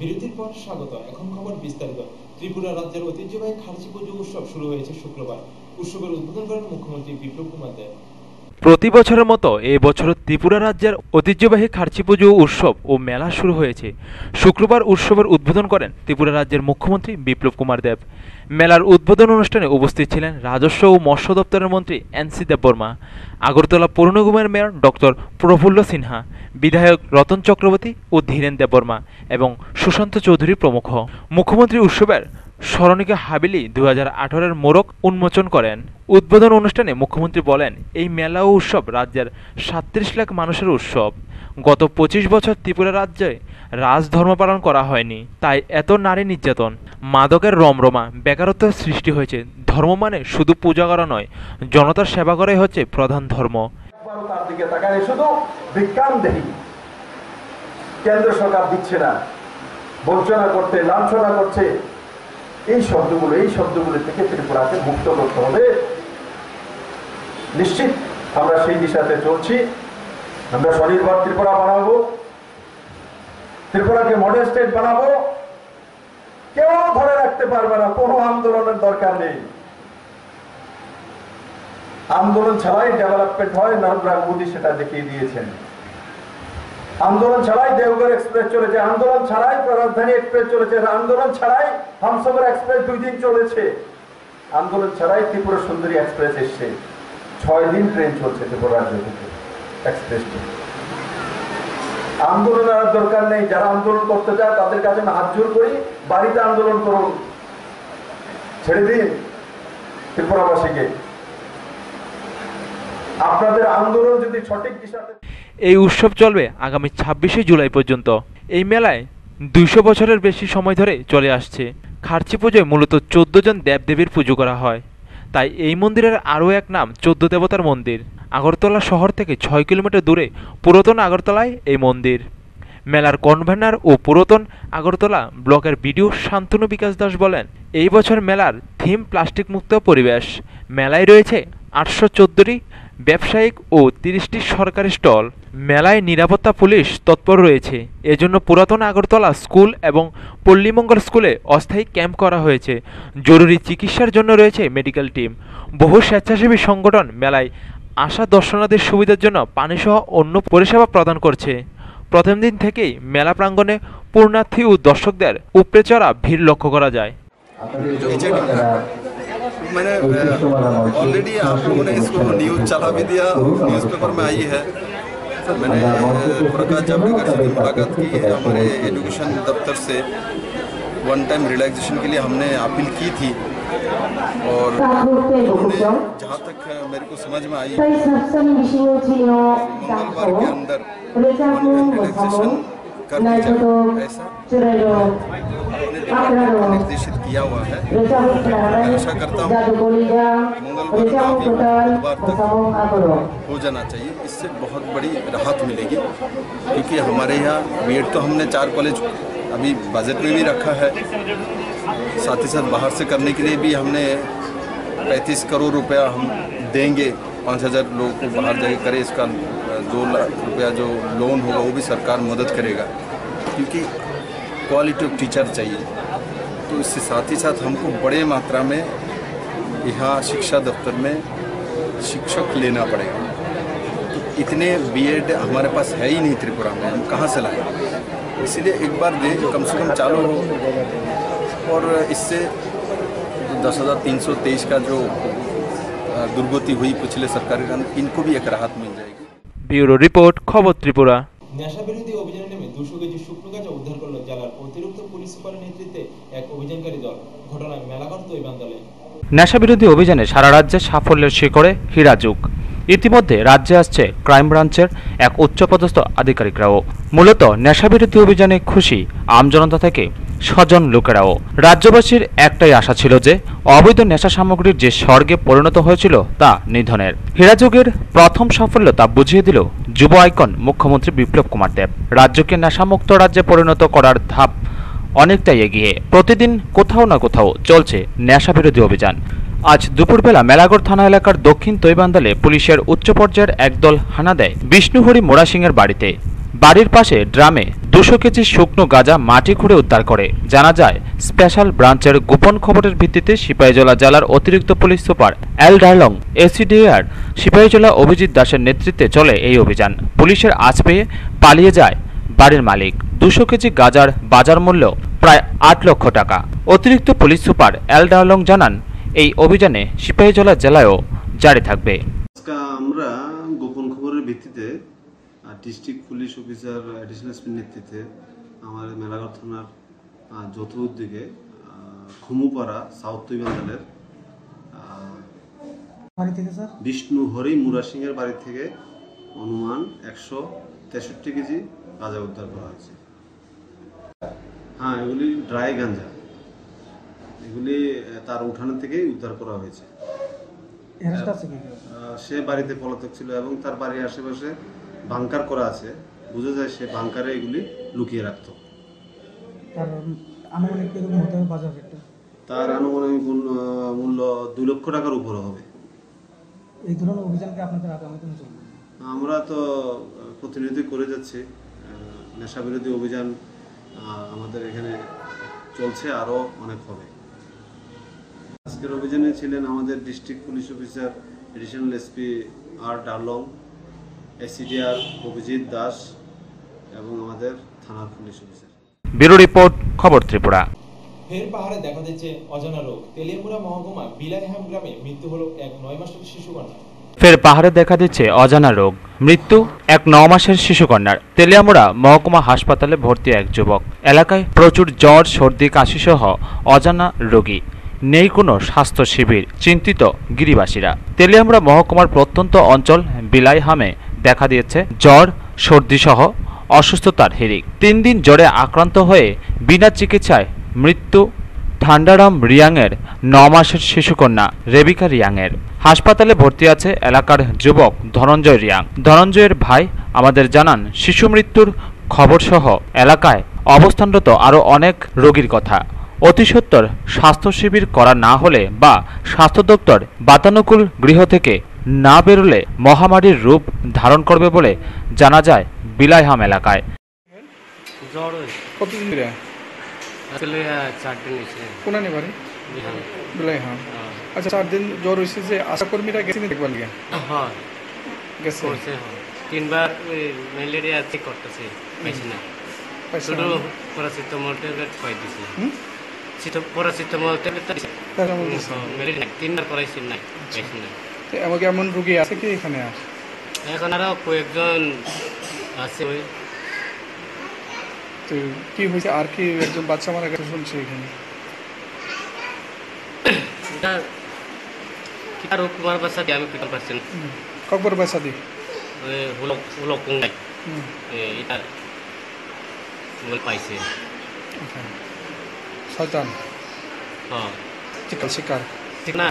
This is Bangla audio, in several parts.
বিরতির পর স্বাগত। এখন খবর বিস্তারিত। ত্রিপুরা রাজ্যের ঐতিহ্যবাহী খার্চি পুজো উৎসব শুরু হয়েছে শুক্রবার। উৎসবের উদ্বোধন করেন মুখ্যমন্ত্রী বিপ্লব কুমার দেব। প্রতি বছরের মতো এই বছর ত্রিপুরা রাজ্যের ঐতিহ্যবাহী খার্চি পুজো উৎসব ও মেলা শুরু হয়েছে। শুক্রবার উৎসবের উদ্বোধন করেন ত্রিপুরা রাজ্যের মুখ্যমন্ত্রী বিপ্লব কুমার দেব। মেলার উদ্বোধন অনুষ্ঠানে উপস্থিত ছিলেন রাজস্ব ও মৎস্য দপ্তরের মন্ত্রী এনসি দেববর্মা, আগরতলা পৌর মেয়র ডক্টর প্রফুল্ল সিনহা, বিধায়ক রতন চক্রবর্তী ও ধীরেন দেববর্মা এবং সুশান্ত চৌধুরী প্রমুখ। মুখ্যমন্ত্রী উৎসবের স্মরণিকা হাবিলি দু হাজার আঠারোর মোড়ক উন্মোচন করেন। উদ্বোধন অনুষ্ঠানে মুখ্যমন্ত্রী বলেন, এই মেলা ও উৎসব রাজ্যের সাতত্রিশ লাখ মানুষের উৎসব। গত পঁচিশ বছর ত্রিপুরা রাজ্যে রাজধর্ম পালন করা হয়নি, তাই এত নারী নির্যাতন, মাদকের রমরমা, বেকারত্বের সৃষ্টি হয়েছে। ধর্ম মানে শুধু পূজা করা নয়, জনতার সেবা করাই হচ্ছে প্রধান ধর্ম। কেন্দ্র সরকার দিচ্ছে না, বঞ্চনা করতে লাঞ্ছনা করছে এই শব্দগুলো এই শব্দগুলো থেকে ত্রিপুরাকে মুক্ত করতে হবে। নিশ্চিত আমরা সেই দিশাতে চলছি। আমরা স্বনির্ভর ত্রিপুরা বানাবো। ত্রিপুরাকে মডেল স্টেট বানাবো। কেউ ধরে রাখতে পারবে না, কোনো আন্দোলনের দরকার নেই। আন্দোলন ছাড়াই ডেভেলপমেন্ট হয়, নরেন্দ্র মোদী সেটা দেখিয়ে দিয়েছেন। আন্দোলন ছাড়াই দেওঘর এক্সপ্রেস চলেছে। আন্দোলন ছাড়াই রাজধানী এক্সপ্রেস চলেছে। আন্দোলন ছাড়াই হামসফর এক্সপ্রেস দুই দিন চলেছে। আন্দোলন ছাড়াই ত্রিপুরা সুন্দরী এক্সপ্রেস এসছে। ছয় দিন ট্রেন চলছে ত্রিপুরা রাজ্য থেকে এক্সপ্রেস আন্দোলনের আর দরকার নেই। যারা আন্দোলন করতে চায় তাদের কাছে আমি হাত জোর করি। বাড়িতে আন্দোলন করুন। ছেড়ে দিন ত্রিপুরাবাসীকে। আপনাদের আন্দোলন যদি সঠিক দিশাতে এই উৎসব চলবে আগামী ছাব্বিশে জুলাই পর্যন্ত। এই মেলায় দুইশো বছরের বেশি সময় ধরে চলে আসছে। খার্চি পুজোয় মূলত চোদ্দ জন দেবদেবীর পুজো করা হয়। তাই এই মন্দিরের আরও এক নাম চোদ্দ দেবতার মন্দির। আগরতলা শহর থেকে ছয় কিলোমিটার দূরে পুরাতন আগরতলায় এই মন্দির। মেলার কনভেনার ও পুরাতন আগরতলা ব্লকের বিডিও শান্তনু বিকাশ দাস বলেন, এই বছর মেলার থিম প্লাস্টিক মুক্ত পরিবেশ। মেলায় রয়েছে আটশো চোদ্দটি ব্যবসায়িক ও তিরিশটি সরকারি স্টল। মেলায় নিরাপত্তা পুলিশ তৎপর রয়েছে এজন্য পুরাতন আগরতলা স্কুল এবং পল্লীমঙ্গল স্কুলে অস্থায়ী ক্যাম্প করা হয়েছে জরুরি চিকিৎসার জন্য রয়েছে মেডিকেল টিম বহু স্বেচ্ছাসেবী সংগঠন মেলায় আসা দর্শনার্থীর সুবিধার জন্য পানিসহ অন্য পরিষেবা প্রদান করছে প্রথম দিন থেকেই মেলা প্রাঙ্গণে পূর্ণার্থী ও দর্শকদের উপড়ে চড়া ভিড় লক্ষ্য করা যায় मैंने ऑलरेडी आप लोगों ने इसको न्यूज़ चला भी दिया न्यूज़पेपर में आई है सर मैंने प्रकाश जावड़ेकर से मुलाकात की है। हमारे एजुकेशन दफ्तर से वन टाइम रिलैक्सेशन के लिए हमने अपील की थी। और जहाँ तक मेरे को समझ में आई मंगलवार के अंदर रिलैक्सेशन करने ऐसा निर्देशित किया हुआ है। मैं आशा करता हूँ मंगलवार का तक हो जाना चाहिए। इससे बहुत बड़ी राहत मिलेगी, क्योंकि हमारे यहाँ बीएड तो हमने चार कॉलेज अभी बजट में भी रखा है। साथ ही साथ बाहर से करने के लिए भी हमने पैंतीस करोड़ रुपया हम देंगे। पाँच हज़ार लोगों को बाहर जाके करे इसका, दो लाख रुपया जो लोन होगा वो भी सरकार मदद करेगा, क्योंकि क्वालिटी ऑफ़ टीचर चाहिए। तो इससे साथ ही साथ हमको बड़े मात्रा में यहाँ शिक्षा दफ्तर में शिक्षक लेना पड़ेगा। इतने बीएड हमारे पास है ही नहीं त्रिपुरा में हम कहाँ से लाएं इसीलिए एक बार दे कम से कम चालू हो और इससे दस हज़ार तीन सौ तेईस का जो अ, दुर्गति हुई पिछले सरकार के अंदर इनको भी एक राहत मिल जाएगी ব্যুরো রিপোর্ট খবর ত্রিপুরা নেশা বিরোধী অভিযানে নেমে দুশো কেজি শুকনো গাঁজা উদ্ধার করল জেলার অতিরিক্ত পুলিশ সুপারের নেতৃত্বে এক অভিযানকারী দল ঘটনায় মেলাঘর তৈবান্দালে নেশাবিরোধী অভিযানে সারা রাজ্যে সাফল্যের শিখরে হীরাযুগ ইতিমধ্যে রাজ্যে আসছে ক্রাইম ব্রাঞ্চের এক উচ্চপদস্থ আধিকারিকরাও। মূলত নেশাবিরোধী অভিযানে খুশি আমজনতা থেকে স্বজন লোকেরাও। রাজ্যবাসীর একটাই আশা ছিল যে অবৈধ নেশা সামগ্রীর যে স্বর্গে পরিণত হয়েছিল তা নিধনের। হীরাযুগের প্রথম সাফল্য তা বুঝিয়ে দিল যুব আইকন মুখ্যমন্ত্রী বিপ্লব কুমার দেব। রাজ্যকে নেশামুক্ত রাজ্যে পরিণত করার ধাপ অনেকটাই এগিয়ে। প্রতিদিন কোথাও না কোথাও চলছে নেশা বিরোধী অভিযান। আজ দুপুরবেলা মেলাগড় থানা এলাকার দক্ষিণ তৈবান্দালে পুলিশের উচ্চ পর্যায়ের একদল হানা দেয় বিষ্ণুহরি মোড়া সিংয়ের বাড়িতে। বাড়ির পাশে ড্রামে দুশো কেজি শুকনো গাঁজা মাটি খুঁড়ে উদ্ধার করে। জানা যায়, স্পেশাল ব্রাঞ্চের গোপন খবরের ভিত্তিতে সিপাহীজলা জেলার অতিরিক্ত পুলিশ সুপার এল ডায়লং এসিডিআর সিপাহীজলা অভিজিৎ দাসের নেতৃত্বে চলে এই অভিযান। পুলিশের আজ পেয়ে পালিয়ে যায় বাড়ির মালিক। দুশো কেজি গাজার বাজার মূল্য প্রায় আট লক্ষ টাকা। অতিরিক্ত পুলিশ সুপার এল ডায়লং জানান এই অভিযানে সিপাহীজলা জেলায়ও জারি থাকবে। আজকে আমরা গোপন খবরের ভিত্তিতে ডিস্ট্রিক্ট পুলিশ অফিসার অ্যাডিশনাল এসপির নেতৃত্বে আমাদের মেলাঘর থানার আহ, যৌথ উদ্যোগে খুমুপাড়া সাউথ তৈবাঞ্জলের বাড়ি বিষ্ণু হরি মুরা সিংয়ের বাড়ি থেকে অনুমান একশো তেষট্টি কেজি গাঁজা উদ্ধার করা হয়েছে। হ্যাঁ এগুলি ড্রাই গাঞ্জা এগুলি তার উঠানের থেকেই উদ্ধার করা হয়েছে। সে বাড়িতে পলাতক ছিল এবং তার বাড়ির আশেপাশে বাংকার করা আছে। বোঝা যায় সে বাংকারে এগুলি লুকিয়ে রাখতো। তার আনুমানিক মূল্য দুই লক্ষ টাকার উপরে হবে। এই ধরনের অভিযানকে আপনাদের আমরা তো প্রতিনিয়তই করে যাচ্ছি। নেশা বিরোধী অভিযান আমাদের এখানে চলছে আরও অনেক হবে। আজকের অভিযানে ছিলেন আমাদের district police officer additional SP R Darlong এসিডিআর Abhijit Das এবং আমাদের থানার পুলিশ অফিসার। ব্যুরো রিপোর্ট খবর ত্রিপুরা। ফের পাহাড়ে দেখা দিচ্ছে অজানা রোগ। তেলিয়ামুড়া মহকুমা বিলাইহাম গ্রামে মৃত্যু হলো এক নয় মাসের শিশু কন্যা ফের পাহাড়ে দেখা দিচ্ছে অজানা রোগ। মৃত্যু এক ন মাসের শিশুকন্যার। তেলিয়ামুড়া মহকুমা হাসপাতালে ভর্তি এক যুবক। এলাকায় প্রচুর জ্বর সর্দি কাশি সহ অজানা রোগী। নেই কোনো স্বাস্থ্য শিবির, চিন্তিত গিরিবাসীরা। তেলিয়ামুড়া মহকুমার প্রত্যন্ত অঞ্চল বিলাইহামে দেখা দিয়েছে জ্বর সর্দি সহ অসুস্থতার হিরিক তিন দিন জ্বরে আক্রান্ত হয়ে বিনা চিকিৎসায় মৃত্যু ঠান্ডারাম রিয়াংয়ের ন মাসের শিশুকন্যা রেবিকা রিয়াংয়ের। হাসপাতালে ভর্তি আছে এলাকার যুবক ধনঞ্জয় রিয়াং। ধনঞ্জয়ের ভাই আমাদের জানান, শিশু মৃত্যুর খবরসহ এলাকায় অবস্থানরত আরও অনেক রোগীর কথা। অতি সত্বর স্বাস্থ্য শিবির করা না হলে বা স্বাস্থ্য দপ্তর বাতানুকূল গৃহ থেকে না বেরোলে মহামারীর রূপ ধারণ করবে বলে জানা যায় বিলাইহাম এলাকায়। জ্বর কতদিন ধরে? আসলে চার দিন হয়েছে। কোনানি বাড়ি? বিহান হ্যাঁ। আচ্ছা চার দিন জ্বর হয়েছে যে আশাকর্মীরা গেছেন দেখবার লিগে হয়। গেছে। করছে তিনবার ওই ম্যালেরিয়া চেক করতেছে পাইছি না শুধু না? প্যারাসিটামল ট্যাবলেট পাই দিছি। হুম? সেটা প্যারাসিটামল ট্যাবলেট তিনবার করাইছি না পাইছি না তো এমন এমন রুগী আছে কি এখানে এখন আরও কয়েকজন আছে। ওই তো কি হয়েছে? আর কি একজন বাচ্চা মারা গেছে শুনছি এখানে। এটা কি আর কুমার বাসা দিয়ে আমি কিনতে পারছি না। ককবর বাসা দি ওই হলো হলো কুঙ্গাই এটা পাইছে। আচ্ছা। শয়তান। হ্যাঁ। শিকার শিকার। ঠিক না?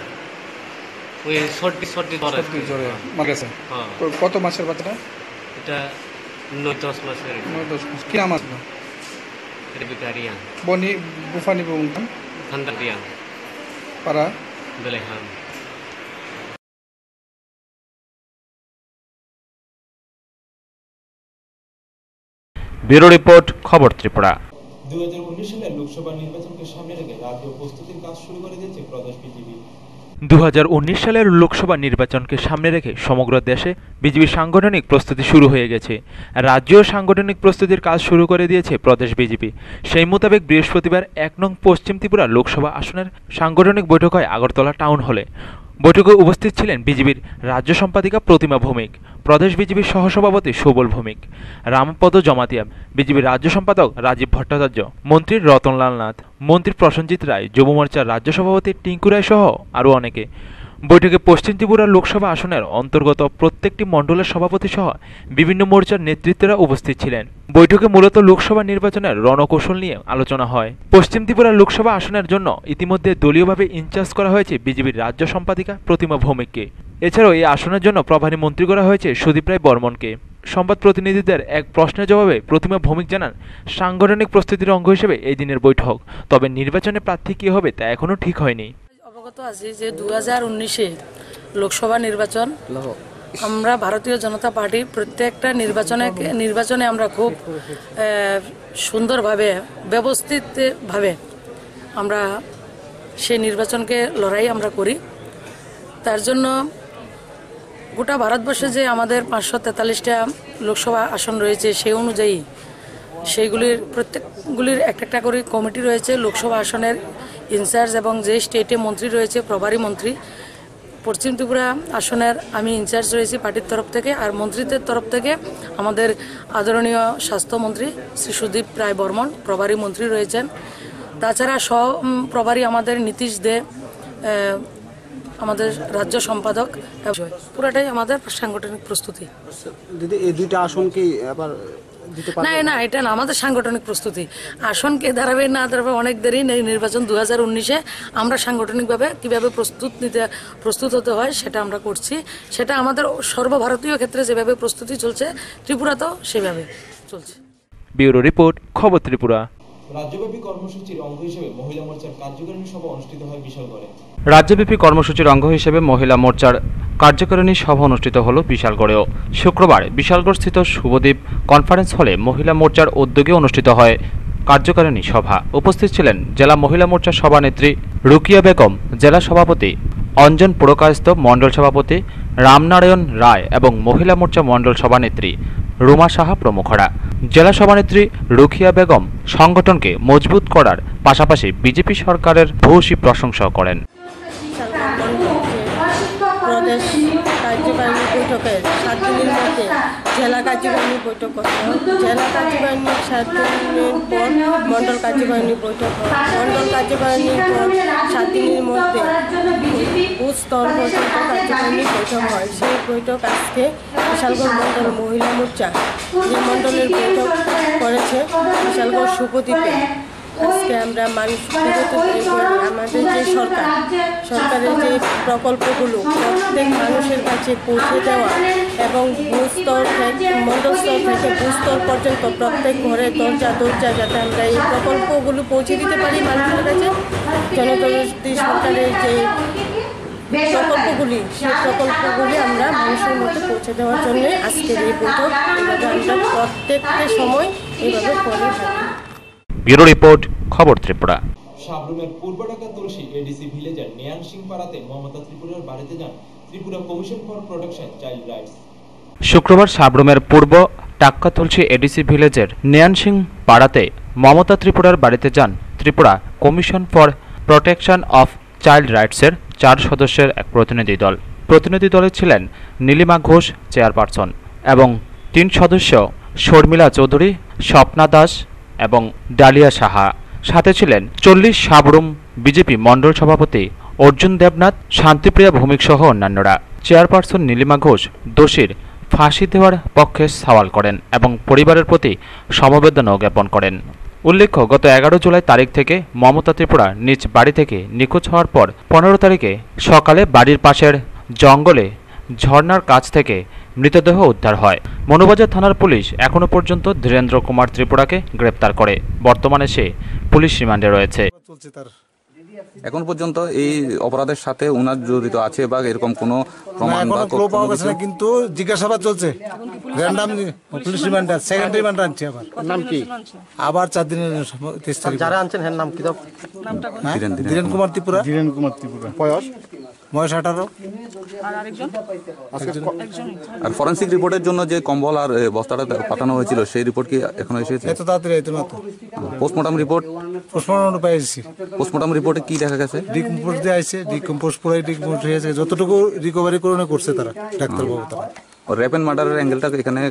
ওই সর্দি সর্দি। সর্দি জ্বরে গেছে হ্যাঁ। কত মাসের বাচ্চাটা? এটা নয় দশ মাসের নয় দশ মাস। কি নাম আসলো বনি বুফানি বুমকাম ঠান্ডা রিয়াং পাড়া? বেলেহাম। ব্যুরো রিপোর্ট খবর ত্রিপুরা। দুই সালের লোকসভা নির্বাচনকে সামনে রেখে রাজ্য প্রস্তুতির কাজ শুরু করে দিয়েছে প্রদেশ বিজেপি। দু সালের লোকসভা নির্বাচনকে সামনে রেখে সমগ্র দেশে বিজেপির সাংগঠনিক প্রস্তুতি শুরু হয়ে গেছে। রাজ্যেও সাংগঠনিক প্রস্তুতির কাজ শুরু করে দিয়েছে প্রদেশ বিজেপি। সেই মোতাবেক বৃহস্পতিবার এক নং পশ্চিম ত্রিপুরা লোকসভা আসনের সাংগঠনিক বৈঠক হয় আগরতলা টাউন হলে। বৈঠকে উপস্থিত ছিলেন বিজেপির রাজ্য সম্পাদিকা প্রতিমা ভৌমিক, প্রদেশ বিজেপির সহসভাপতি সুবল ভৌমিক, রামপদ জমাতিয়া, বিজেপির রাজ্য সম্পাদক রাজীব ভট্টাচার্য, মন্ত্রী রতনলাল নাথ, মন্ত্রী প্রসেনজিৎ রায় যুব মোর্চার রাজ্য সভাপতি টিঙ্কু রায় সহ আরও অনেকে। বৈঠকে পশ্চিম ত্রিপুরা লোকসভা আসনের অন্তর্গত প্রত্যেকটি মণ্ডলের সভাপতি সহ বিভিন্ন মোর্চার নেতৃত্বরা উপস্থিত ছিলেন। বৈঠকে মূলত লোকসভা নির্বাচনের রণকৌশল নিয়ে আলোচনা হয়। পশ্চিম ত্রিপুরা লোকসভা আসনের জন্য ইতিমধ্যে দলীয়ভাবে ইনচার্জ করা হয়েছে বিজেপির রাজ্য সম্পাদিকা প্রতিমা ভৌমিককে। এছাড়াও এই আসনের জন্য প্রভারী মন্ত্রী করা হয়েছে সুদীপ রায় বর্মনকে। সংবাদ প্রতিনিধিদের এক প্রশ্নের জবাবে প্রতিমা ভৌমিক জানান, সাংগঠনিক প্রস্তুতির অঙ্গ হিসেবে এই দিনের বৈঠক, তবে নির্বাচনে প্রার্থী কী হবে তা এখনও ঠিক হয়নি। অবগত আছি যে দু হাজার উনিশে লোকসভা নির্বাচন। আমরা ভারতীয় জনতা পার্টি প্রত্যেকটা নির্বাচনে নির্বাচনে আমরা খুব সুন্দরভাবে ব্যবস্থিতভাবে আমরা সেই নির্বাচনকে লড়াই আমরা করি। তার জন্য গোটা ভারতবর্ষে যে আমাদের পাঁচশো তেতাল্লিশটা লোকসভা আসন রয়েছে সেই অনুযায়ী সেইগুলির প্রত্যেকগুলির একটা একটা করে কমিটি রয়েছে। লোকসভা আসনের ইনচার্জ এবং যে স্টেটে মন্ত্রী রয়েছে প্রভারী মন্ত্রী পশ্চিম ত্রিপুরা আসনের আমি ইনচার্জ রয়েছি পার্টির তরফ থেকে আর মন্ত্রীদের তরফ থেকে আমাদের আদরণীয় স্বাস্থ্যমন্ত্রী শ্রী সুদীপ রায় বর্মন প্রভারী মন্ত্রী রয়েছেন। তাছাড়া উম, প্রভারী আমাদের নীতিশ দে আমাদের রাজ্য সম্পাদক। পুরাটাই আমাদের সাংগঠনিক প্রস্তুতি। দিদি এই দুইটা আসন কি আবার না না এটা না আমাদের সাংগঠনিক প্রস্তুতি। আসন কে দাঁড়াবে না দাঁড়াবে অনেক দেরি নেই। নির্বাচন দু হাজার উনিশে আমরা সাংগঠনিকভাবে কীভাবে প্রস্তুত নিতে প্রস্তুত হতে হয় সেটা আমরা করছি। সেটা আমাদের সর্বভারতীয় ক্ষেত্রে যেভাবে প্রস্তুতি চলছে ত্রিপুরাতেও সেভাবে চলছে। ব্যুরো রিপোর্ট খবর ত্রিপুরা। রাজ্যব্যাপী কর্মসূচির অঙ্গ হিসেবে মহিলা মোর্চার কার্যকারিণী সভা অনুষ্ঠিত হয় বিশালগড়ে। রাজ্যব্যাপী কর্মসূচির অঙ্গ হিসেবে মহিলা মোর্চার কার্যকারিণী সভা অনুষ্ঠিত হল বিশালগড়েও। শুক্রবার বিশালগড়স্থিত শুভদ্বীপ কনফারেন্স হলে মহিলা মোর্চার উদ্যোগে অনুষ্ঠিত হয় কার্যকারিণী সভা। উপস্থিত ছিলেন জেলা মহিলা মোর্চার সভানেত্রী রুকিয়া বেগম, জেলা সভাপতি অঞ্জন পুরকায়স্থ, মণ্ডল সভাপতি রামনারায়ণ রায় এবং মহিলা মোর্চা মণ্ডল সভানেত্রী রুমা সাহা প্রমুখরা। জেলা সভানেত্রী রুখিয়া বেগম সংগঠনকে মজবুত করার পাশাপাশি বিজেপি সরকারের ভূয়সী প্রশংসা করেন। প্রদেশ কার্যকারিণী বৈঠকের সাত দিনের মধ্যে জেলা কার্যকারিণী বৈঠক করতে হয় জেলা কার্যকারিণী সাত দিনের পর মণ্ডল কার্যকারিণী বৈঠক হয়। মণ্ডল কার্যকারিণীর পর সাত দিনের মধ্যে স্তর পর্যন্ত কার্যকারিণী বৈঠক হয়। সেই বৈঠক আজকে বিশালগড় মন্ডল মহিলা মোর্চা যে মণ্ডলের বৈঠক করেছে বিশালগড় শুভদ্বীপে আজকে আমরা মানুষ আমাদের যে সরকার, সরকারের যে প্রকল্পগুলো, প্রত্যেক মানুষের কাছে পৌঁছে দেওয়া এবং ভূস্তর থেকে মণ্ডল থেকে ভূস্তর পর্যন্ত প্রত্যেক ঘরে দরজা দরজা যাতে আমরা এই প্রকল্পগুলো পৌঁছে দিতে পারি মানুষের কাছে। জনদরদি সরকারের যে প্রকল্পগুলি, সেই প্রকল্পগুলি আমরা মানুষের মধ্যে পৌঁছে দেওয়ার জন্য আজকের এই বৈঠক। আমরা প্রত্যেকটা সময় এইভাবে করে থাকি। ব্যুরো রিপোর্ট খবর ত্রিপুরা। সাবরুমের পূর্ব ঢাকা তুলসী এডিসি ভিলেজের নিয়ান সিং পাড়াতে মমতা ত্রিপুরার বাড়িতে যান Tripura commission for protection child rights. শুক্রবার সাবরুমের পূর্ব টাক্কা তুলসী এডিসি ভিলেজের নেয়ান সিং পাড়াতে মমতা ত্রিপুরার বাড়িতে যান Tripura commission for protection of child রাইটসের চার সদস্যের এক প্রতিনিধি দল। প্রতিনিধি দলে ছিলেন নীলিমা ঘোষ চেয়ারপারসন এবং তিন সদস্য শর্মিলা চৌধুরী স্বপ্না দাস এবং ডালিয়া সাহা। সাথে ছিলেন চল্লিশ সাবরুম বিজেপি মণ্ডল সভাপতি অর্জুন দেবনাথ, শান্তিপ্রিয়া ভৌমিক সহ অন্যান্যরা। চেয়ারপারসন নীলিমা ঘোষ দোষীর ফাঁসি দেওয়ার পক্ষে সওয়াল করেন এবং পরিবারের প্রতি সমবেদনাও জ্ঞাপন করেন। উল্লেখ্য, গত এগারো জুলাই তারিখ থেকে মমতা ত্রিপুরা নিজ বাড়ি থেকে নিখোঁজ হওয়ার পর পনেরো তারিখে সকালে বাড়ির পাশের জঙ্গলে ঝর্নার কাছ থেকে মৃতদেহ উদ্ধার হয়। মনুবাজার থানার পুলিশ এখনও পর্যন্ত ধীরেন্দ্র কুমার ত্রিপুরাকে গ্রেপ্তার করে। বর্তমানে সে পুলিশ রিমান্ডে রয়েছে। এখন পর্যন্ত এই অপরাধের সাথে উনার জড়িত আছে বা এরকম কোনো প্রমাণ বা ক্লো পাওয়া গেছে না কিন্তু জিজ্ঞাসাবাদ চলছে। Random police remand second remand আনছি আবার। নাম কি? আবার চার দিনের তেইশ তারিখ যারা আনছেন হ্যাঁ নাম কি তো হ্যাঁ? ধীরেন কুমার ত্রিপুরা। ধীরেন কুমার ত্রিপুরা। বয়স? বয়স আঠারো। আর ফরেন্সিক রিপোর্টের জন্য যে কম্বল আর বস্তাটা পাঠানো হয়েছিল সেই রিপোর্ট কি এখনও এসেছে? এত তাড়াতাড়ি এত না তো পোস্টমর্টম রিপোর্ট পোস্টমর্টম পেয়েছি পোস্টমর্টম রিপোর্টে কি দেখা গেছে? ডিকম্পোজ দিয়ে আইছে ডিকম্পোজ পুরাই ডিকম্পোজ হয়ে গেছে। যতটুকু রিকভারি করে করছে তারা ডাক্তারবাবু তারা। র্যাপ অ্যান্ড মার্ডারের অ্যাঙ্গেলটা এখানে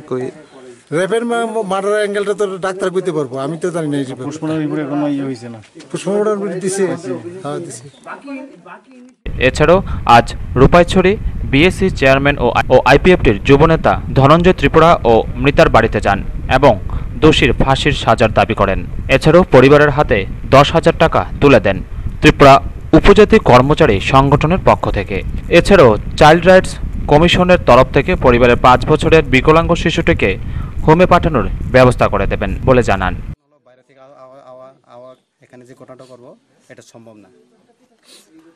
রেপের মার্ডার অ্যাঙ্গেলটা তো ডাক্তার কইতে পারব আমি তো জানি না রিপোর্ট এখনও ইয়ে হয়েছে না? পোস্টমর্টম দিছে। হ্যাঁ দিছে। এছাড়াও আজ রূপাইছড়ি বিএসসি চেয়ারম্যান ও আইপিএফটির যুবনেতা ধনঞ্জয় ত্রিপুরা ও মৃতার বাড়িতে যান এবং দোষীর ফাঁসির সাজার দাবি করেন। এছাড়াও পরিবারের হাতে দশ হাজার টাকা তুলে দেন ত্রিপুরা উপজাতি কর্মচারী সংগঠনের পক্ষ থেকে। এছাড়াও চাইল্ড রাইটস কমিশনের তরফ থেকে পরিবারের পাঁচ বছরের বিকলাঙ্গ শিশুটিকে হোমে পাঠানোর ব্যবস্থা করে দেবেন বলে জানান। এখানে যে ঘটনাটা করব, এটা সম্ভব না।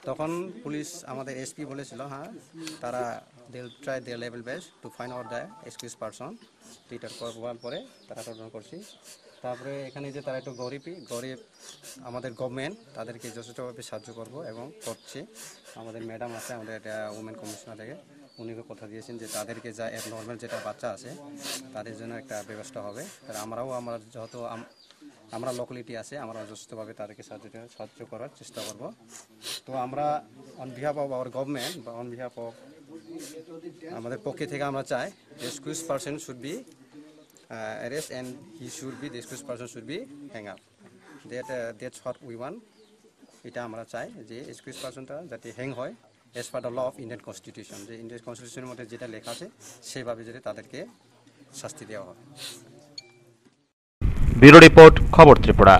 তখন পুলিশ আমাদের এসপি বলেছিল হ্যাঁ তারা they'll try their level best to find out the accused person তো এটা করবার পরে তারা তদন্ত করছি। তারপরে এখানে যে তারা একটু গরিবই গরিব আমাদের গভর্নমেন্ট তাদেরকে যথেষ্টভাবে সাহায্য করব এবং করছে। আমাদের ম্যাডাম আছে, আমাদের একটা উমেন কমিশনার থেকে। উনিও কথা দিয়েছেন যে তাদেরকে যা নর্মাল যেটা বাচ্চা আছে, তাদের জন্য একটা ব্যবস্থা হবে। আর আমরাও আমরা যত আমরা লোকালিটি আছে, আমরা যথেষ্টভাবে তাদেরকে সাহায্য সাহায্য করার চেষ্টা করব। তো আমরা on behalf of our government বা অন বিহাফ অফ আমাদের পক্ষে থেকে আমরা চাই accused person should be arrest and he should be accused person should be hang up that that's what we want এটা আমরা চাই যে এক্সকিউজ পার্সনটা যাতে হ্যাং হয়। As per the law of Indian constitution যে ইন্ডিয়ান কনস্টিটিউশনের মধ্যে যেটা লেখা আছে সেভাবে যাতে তাদেরকে শাস্তি দেওয়া হয় ব্যুরো রিপোর্ট খবর ত্রিপুরা।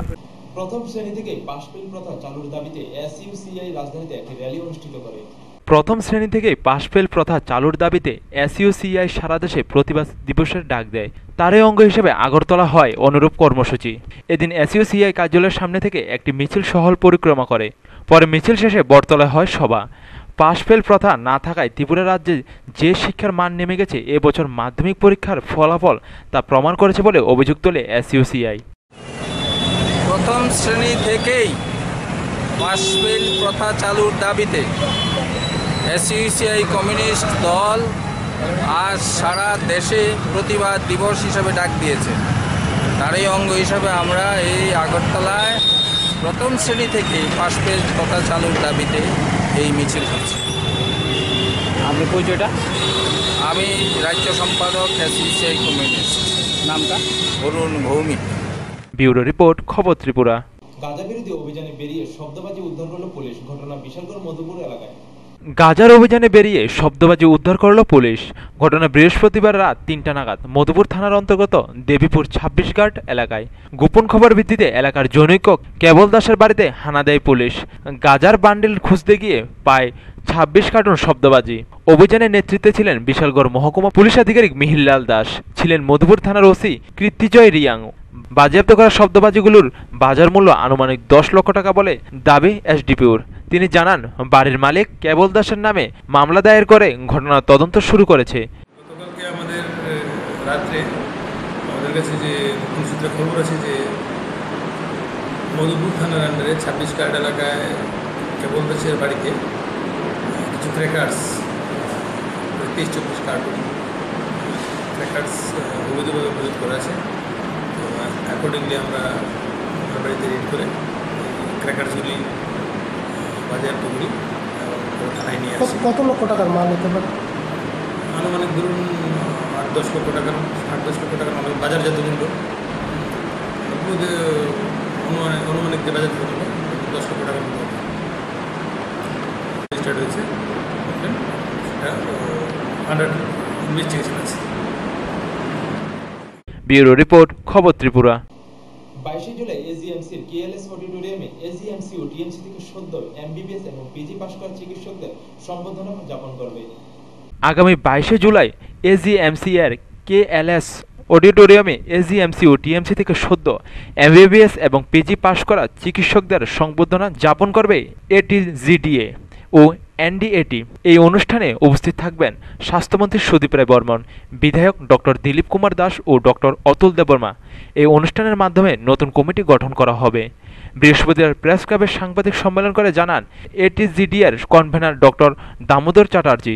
প্রথম শ্রেণি থেকে পাশ ফেল প্রথা চালুর দাবিতে এসইউসিআই রাজধানীতে একটি র্যালি অনুষ্ঠিত করে। প্রথম শ্রেণি থেকে পাশ ফেল প্রথা চালুর দাবিতে এসইউসিআই সারা দেশে প্রতিবাদ দিবসের ডাক দেয়। তারই অঙ্গ হিসেবে আগরতলা হয় অনুরূপ কর্মসূচি। এদিন এসইউসিআই কার্যালয়ের সামনে থেকে একটি মিছিল সহল পরিক্রমা করে। পরে মিছিল শেষে বটতলায় হয় সভা। পাশ ফেল প্রথা না থাকায় ত্রিপুরা রাজ্যে যে শিক্ষার মান নেমে গেছে, এবছর মাধ্যমিক পরীক্ষার ফলাফল তা প্রমাণ করেছে বলে অভিযোগ তোলে এসইউসিআই। প্রথম শ্রেণি থেকেই পাশফেল প্রথা চালুর দাবিতে এসইউসিআই কমিউনিস্ট দল আজ সারা দেশে প্রতিবাদ দিবস হিসাবে ডাক দিয়েছে। তারই অঙ্গ হিসাবে আমরা এই আগরতলায় প্রথম শ্রেণি থেকে পাশফেল প্রথা চালুর দাবিতে এই মিছিল হচ্ছে। আপনি পরিচয়টা আমি রাজ্য সম্পাদক এসইউসিআই কমিউনিস্ট নামটা? অরুণ ভৌমিক। ব্যুরো রিপোর্ট খবর ত্রিপুরা। গাঁজা বিরোধী অভিযানে বেরিয়ে শব্দবাজি উদ্ধার করল পুলিশ। ঘটনা বিশালগড় মধুপুর এলাকায়। গাজার অভিযানে বেরিয়ে শব্দবাজি উদ্ধার করল পুলিশ। ঘটনা বৃহস্পতিবার রাত তিনটা নাগাদ মধুপুর থানার অন্তর্গত দেবীপুর ছাব্বিশ ঘাট এলাকায়। গোপন খবর ভিত্তিতে এলাকার জনৈক কেবল দাসের বাড়িতে হানা দেয় পুলিশ। গাজার বান্ডিল খুঁজতে গিয়ে পায় ছাব্বিশ কার্টুন শব্দবাজি। অভিযানের নেতৃত্বে ছিলেন বিশালগড় মহকুমা পুলিশ আধিকারিক মিহিরলাল দাস। ছিলেন মধুপুর থানার ওসি কৃত্তিজয় রিয়াং। বাজেয়াপ্ত করা শব্দবাজিগুলোর বাজার মূল্য আনুমানিক দশ লক্ষ টাকা বলে দাবি এসডিপিওর তিনি জানান, বাড়ির মালিক কেবল দাসের নামে মামলা দায়ের করে ঘটনার তদন্ত শুরু করেছে। গতকালকে আমাদের রাত্রে আমাদের কাছে যে সূত্রে খবর আছে যে মধুপুর থানার আন্ডারে ছাব্বিশ কার্ড এলাকায় কেবল দাসের বাড়িতে কিছু ক্র্যাকার্স তেইশ, চব্বিশ কার্টুন ক্র্যাকার্স অবৈধভাবে মজুত করা আছে। অ্যাকর্ডিংলি আমরা বাড়িতে রেড করে ক্র্যাকার্সগুলি থানায় নিয়ে আসি কত লক্ষ টাকার মাল হতে পারে? আনুমানিক ধরুন আট দশ লক্ষ টাকার আট দশ লক্ষ টাকার মাল বাজারজাত মূল্য ওগুলো অনুমানিক অনুমানিক যে বাজারজাত মূল্য দশ লক্ষ টাকার মূল্য রেজিস্টার্ড হয়েছে আন্ডার ইনভেস্টিগেশন আছে। ব্যুরো রিপোর্ট খবর ত্রিপুরা বাইশে জুলাই এজিএমসির কেএলএস অডিটোরিয়ামে এজিএমসি ও টিএমসি থেকে সদ্য এমবিবিএস এবং পিজি পাশ করা সম্বর্ধনা করবে। আগামী বাইশে জুলাই এজিএমসি এর এস অডিটোরিয়ামে এজিএমসি ও টিএমসি থেকে সদ্য এমবিবিএস এবং পিজি পাশ করা চিকিৎসকদের সংবর্ধনা যাপন করবে এটি এটিজিডিএ ও এনডিএটি এই অনুষ্ঠানে উপস্থিত থাকবেন স্বাস্থ্যমন্ত্রী সুদীপ রায় বর্মন, বিধায়ক ডক্টর দিলীপ কুমার দাস ও ডক্টর অতুল দেববর্মা। এই অনুষ্ঠানের মাধ্যমে নতুন কমিটি গঠন করা হবে। বৃহস্পতিবার প্রেস ক্লাবের সাংবাদিক সম্মেলন করে জানান এটিজিডিএর কনভেনার ডক্টর দামোদর চ্যাটার্জি।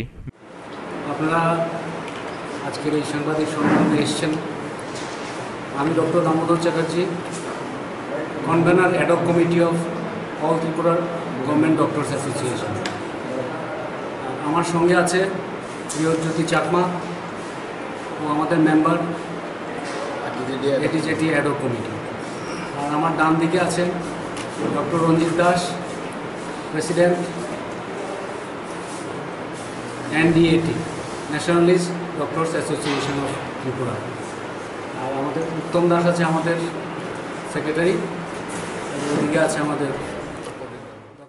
আপনারা আজকের এই সাংবাদিক সম্মেলনে এসছেন। আমি doctor Damodar Chatterjee convener ad hoc committee of all ত্রিপুরার গভর্নমেন্ট ডক্টরস অ্যাসোসিয়েশন আমার সঙ্গে আছে প্রিয়জ্যোতি চাকমা ও আমাদের মেম্বার এটিজেটি অ্যাডক কমিটি আর আমার ডান দিকে আছেন doctor Ranjit Das president NDAT nationalist doctors association of Tripura. আর আমাদের উত্তম দাস আছে আমাদের সেক্রেটারি ওদিকে আছে আমাদের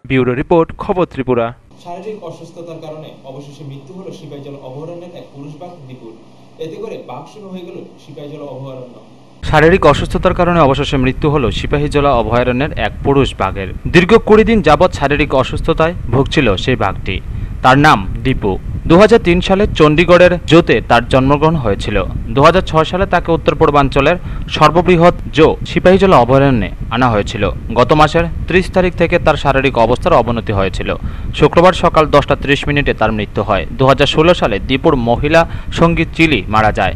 ব্যুরো রিপোর্ট খবর ত্রিপুরা। শারীরিক অসুস্থতার কারণে অবশেষে মৃত্যু হলো সিপাহীজল অভয়ারণ্যের এক পুরুষ বাঘ দীপুর। এতে করে বাঘ শূন্য হয়ে গেল সিপাহীজল অভয়ারণ্য। শারীরিক অসুস্থতার কারণে অবশেষে মৃত্যু হল সিপাহীজলা অভয়ারণ্যের এক পুরুষ বাঘের। দীর্ঘ কুড়ি দিন যাবৎ শারীরিক অসুস্থতায় ভুগছিল সেই বাঘটি। তার নাম দীপু। দু হাজার তিন সালে চণ্ডীগড়ের জোতে তার জন্মগ্রহণ হয়েছিল। দু হাজার ছয় সালে তাকে উত্তর পূর্বাঞ্চলের সর্ববৃহৎ জো সিপাহীজলা অভয়ারণ্যে আনা হয়েছিল। গত মাসের ত্রিশ তারিখ থেকে তার শারীরিক অবস্থার অবনতি হয়েছিল। শুক্রবার সকাল দশটা ত্রিশ মিনিটে তার মৃত্যু হয়। দু হাজার ষোলো সালে দীপুর মহিলা সঙ্গী চিলি মারা যায়।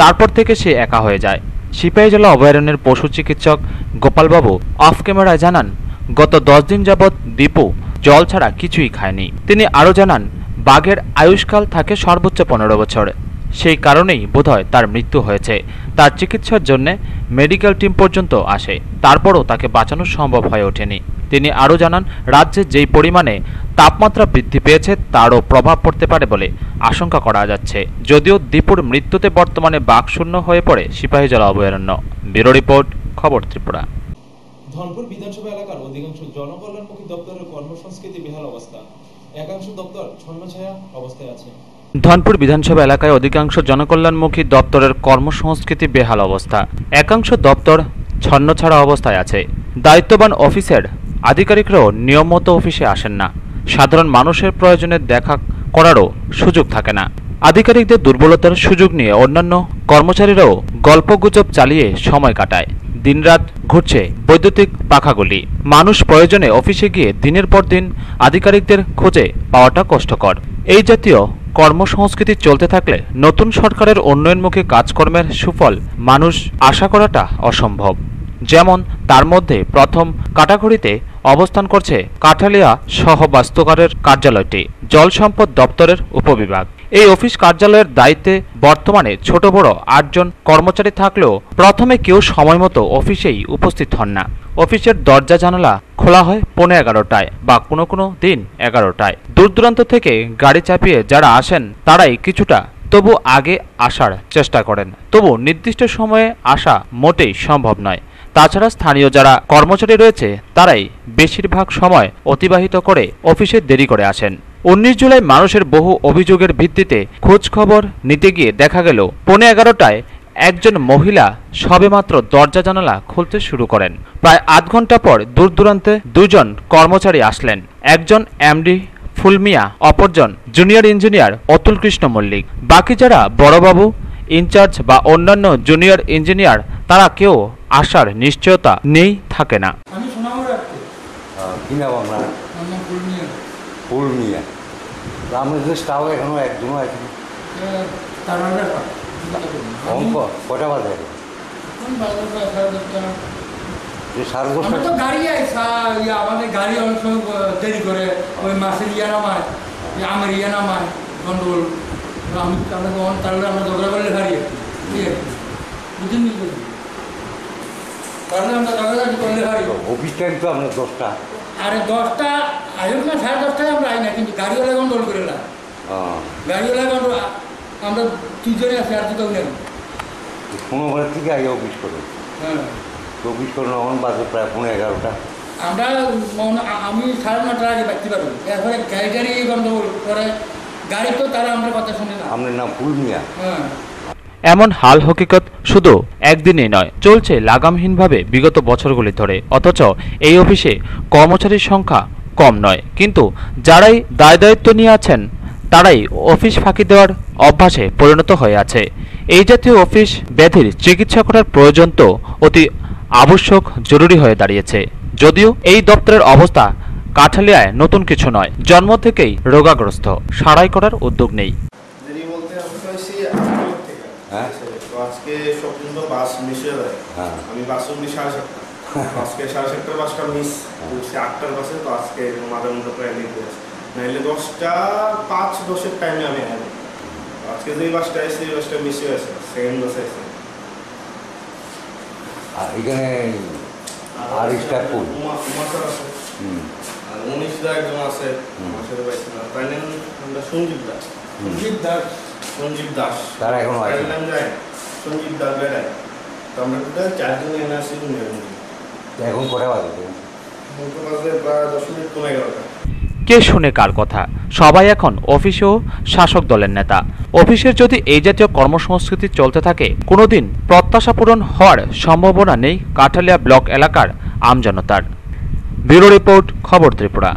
তারপর থেকে সে একা হয়ে যায়। সিপাহীজলা অভয়ারণ্যের পশু চিকিৎসক গোপালবাবু অফ ক্যামেরায় জানান, গত দশ দিন যাবৎ দীপু জল ছাড়া কিছুই খায়নি। তিনি আরও জানান, বাঘের আয়ুষ্কাল থাকে সর্বোচ্চ পনেরো বছর। সেই কারণেই বোধহয় তার মৃত্যু হয়েছে। তার চিকিৎসার জন্য মেডিকেল টিম পর্যন্ত আসে। তারপরও তাকে বাঁচানো সম্ভব হয়ে ওঠেনি। তিনি আরও জানান, রাজ্যে যেই পরিমাণে তাপমাত্রা বৃদ্ধি পেয়েছে তারও প্রভাব পড়তে পারে বলে আশঙ্কা করা যাচ্ছে। যদিও দীপুর মৃত্যুতে বর্তমানে বাঘ শূন্য হয়ে পড়ে সিপাহী সিপাহীজলা অভয়ারণ্য। ব্যুরো রিপোর্ট খবর ত্রিপুরা। ধনপুর বিধানসভা এলাকার অধিকাংশ জনকল্যাণমুখী দপ্তরের কর্মসংস্কৃতি বেহাল অবস্থা। একাংশ দপ্তর ছন্নছায়া অবস্থায় আছে। ধনপুর বিধানসভা এলাকায় অধিকাংশ জনকল্যাণমুখী দপ্তরের কর্মসংস্কৃতি বেহাল অবস্থা। একাংশ দপ্তর ছন্নছাড়া অবস্থায় আছে। দায়িত্ববান অফিসের আধিকারিকরাও নিয়মমতো অফিসে আসেন না। সাধারণ মানুষের প্রয়োজনে দেখা করারও সুযোগ থাকে না। আধিকারিকদের দুর্বলতার সুযোগ নিয়ে অন্যান্য কর্মচারীরাও গল্পগুজব চালিয়ে সময় কাটায়। দিনরাত ঘুরছে বৈদ্যুতিক পাখাগুলি। মানুষ প্রয়োজনে অফিসে গিয়ে দিনের পর দিন আধিকারিকদের খোঁজে পাওয়াটা কষ্টকর। এই জাতীয় কর্মসংস্কৃতি চলতে থাকলে নতুন সরকারের উন্নয়নমুখী কাজকর্মের সুফল মানুষ আশা করাটা অসম্ভব। যেমন তার মধ্যে প্রথম কাটাগড়িতে অবস্থান করছে কাঠালিয়া সহবাস্তুকারের কার্যালয়টি, জল সম্পদ দপ্তরের উপবিভাগ। এই অফিস কার্যালয়ের দায়িত্বে বর্তমানে ছোট বড় আটজন কর্মচারী থাকলেও প্রথমে কেউ সময় মতো অফিসেই উপস্থিত হন না। অফিসের দরজা জানালা খোলা হয় পৌনে এগারোটায় বা কোনো কোনো দিন এগারোটায়। দূর দূরান্ত থেকে গাড়ি চাপিয়ে যারা আসেন, তারাই কিছুটা তবু আগে আসার চেষ্টা করেন। তবু নির্দিষ্ট সময়ে আসা মোটেই সম্ভব নয়। তাছাড়া স্থানীয় যারা কর্মচারী রয়েছে, তারাই বেশিরভাগ সময় অতিবাহিত করে অফিসে দেরি করে আসেন। উনিশ জুলাই মানুষের বহু অভিযোগের ভিত্তিতে খোঁজখবর নিতে গিয়ে দেখা গেল, পৌনে এগারোটায় একজন মহিলা সবেমাত্র দরজা জানালা খুলতে শুরু করেন। প্রায় আধ ঘণ্টা পর দূর দূরান্তে দুজন কর্মচারী আসলেন। একজন এমডি ফুলমিয়া, অপরজন জুনিয়র ইঞ্জিনিয়ার অতুল কৃষ্ণ মল্লিক। বাকি যারা বড়বাবু, ইনচার্জ বা অন্যান্য জুনিয়র ইঞ্জিনিয়ার, তারা কেউ আসার নিশ্চয়তা নেই থাকে না। কি নাম আপনার? মিয়া আমাদের স্টাফ এখনও একজনও আছে? অঙ্ক কটা বাজে? যে সাড়ে তো গাড়ি আইসা ইয়া আমাদের গাড়ি অনেক সময় দেরি করে। ওই মাসের ইয়া নামায় ইয়া আমার ইয়া নামায় গন্ডগোল। আমি তাহলে আমরা ঝগড়া করলে গাড়ি ঠিক আছে বুঝেন নি তাহলে আমরা ঝগড়াঝাটি করলে গাড়ি অফিস তো আপনার দশটা। আরে দশটা আয়োগ না সাড়ে দশটায় আমরা আই না কিন্তু গাড়িওয়ালা গন্ডগোল করে না গাড়িওয়ালা গন্ডগোল আমরা দুজনে আছি আর দুটো নেই পনেরো থেকে আগে অফিস করো। হ্যাঁ। অফিস করো এখন বাজে প্রায় পনেরো এগারোটা। আমরা আমি সাড়ে নটার আগে বাঁচতে পারব। এরপরে গাড়ি গাড়ি গন্ডগোল করে গাড়ি তো তারা আমরা কথা শুনে না। আপনার নাম ফুল মিয়া হ্যাঁ। এমন হাল হকিকত শুধু একদিনেই নয়, চলছে লাগামহীনভাবে বিগত বছরগুলি ধরে। অথচ এই অফিসে কর্মচারীর সংখ্যা কম নয়। কিন্তু যারাই দায় দায়িত্ব নিয়ে আছেন, তারাই অফিস ফাঁকি দেওয়ার অভ্যাসে পরিণত হয়ে আছে। এই জাতীয় অফিস ব্যাধির চিকিৎসা করার প্রয়োজন তো অতি আবশ্যক, জরুরি হয়ে দাঁড়িয়েছে। যদিও এই দপ্তরের অবস্থা কাঠালিয়ায় নতুন কিছু নয়, জন্ম থেকেই রোগাগ্রস্ত। সারাই করার উদ্যোগ নেই দেরি বলতে আমি তো এসেছি আটটার থেকে হ্যাঁ? তো আজকে সব বাস হয়ে যায়। হ্যাঁ। আমি বাস উঠলি সাড়ে সাতটা। আজকে সাড়ে সাতটার বাসটা মিস উঠছি আটটার বাসে তো আজকে মাঝে মধ্যে প্রায় লেট হয়েছে নাহলে দশটা পাঁচ দশের টাইমে আমি আনি আজকে যে বাসটা এসে এই বাসটা মিস হয়ে আছে সেকেন্ড বাসে এসে আর এখানে আর staff full Uma Uma sir আছে। হুম। আর উনিশ দা একজন আছে আমার সাথে পাইছি না। তাই নেন আমরা সঞ্জীব দাস। সঞ্জীব দাস। সঞ্জীব দাস তারা এখনও আছে? সঞ্জীব তো আমরা টোটাল চারজন এনে আসি এখন কটা বাজে? প্রায় দশ মিনিট কমে গেল কে শুনে কার কথা? সবাই এখন অফিসে ও শাসক দলের নেতা। অফিসের যদি এই জাতীয় কর্মসংস্কৃতি চলতে থাকে কোনোদিন প্রত্যাশা পূরণ হওয়ার সম্ভাবনা নেই কাঠালিয়া ব্লক এলাকার আমজনতার। ব্যুরো রিপোর্ট খবর ত্রিপুরা।